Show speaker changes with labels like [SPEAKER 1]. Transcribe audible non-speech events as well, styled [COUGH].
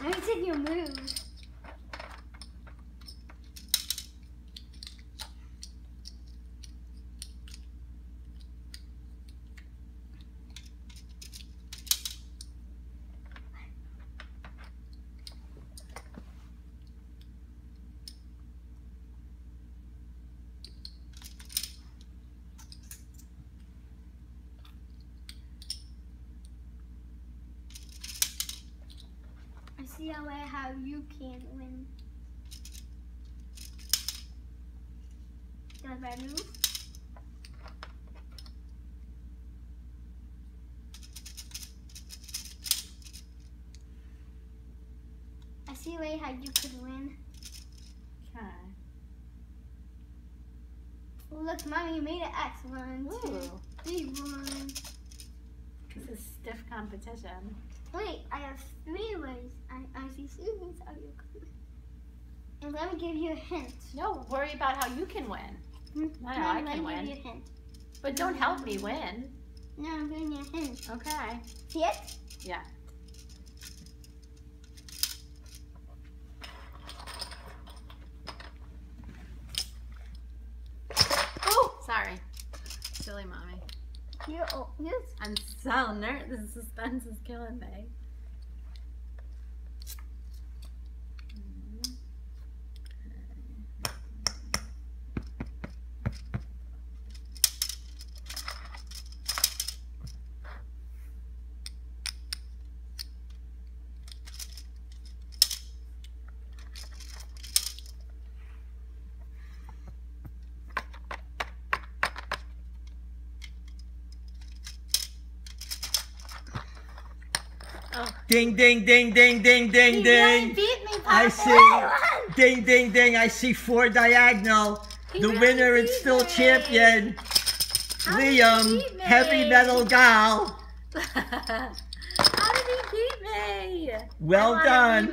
[SPEAKER 1] Me take your move. I see a way how you can win. Got a bad move? I see a way how you could win.
[SPEAKER 2] Okay.
[SPEAKER 1] Look, mommy, you made an X. One,
[SPEAKER 2] Ooh,
[SPEAKER 1] three,
[SPEAKER 2] this is stiff competition.
[SPEAKER 1] Wait, I have three ways. I, I see three ways how you could win. And let me give you a hint.
[SPEAKER 2] No, worry about how you can win.
[SPEAKER 1] Hmm?
[SPEAKER 2] I know,
[SPEAKER 1] No,
[SPEAKER 2] I can win.
[SPEAKER 1] give you a hint.
[SPEAKER 2] But don't help me win.
[SPEAKER 1] No, I'm giving you a hint.
[SPEAKER 2] Okay.
[SPEAKER 1] See it?
[SPEAKER 2] Yeah. Oh, sorry. Silly mommy.
[SPEAKER 1] You're, oh, you're
[SPEAKER 2] I'm so nervous. The suspense is killing me.
[SPEAKER 3] Ding, ding, ding, ding, ding, ding,
[SPEAKER 1] really
[SPEAKER 3] ding.
[SPEAKER 1] beat me, Papa.
[SPEAKER 3] I see. Ding, ding, ding. I see four diagonal.
[SPEAKER 2] He
[SPEAKER 3] The
[SPEAKER 2] really
[SPEAKER 3] winner and
[SPEAKER 2] beat
[SPEAKER 3] still
[SPEAKER 2] me.
[SPEAKER 3] champion,
[SPEAKER 2] How he
[SPEAKER 3] Liam,
[SPEAKER 2] me?
[SPEAKER 3] heavy metal gal. [LAUGHS]
[SPEAKER 2] How did he beat me?
[SPEAKER 3] Well
[SPEAKER 2] I want a
[SPEAKER 3] done.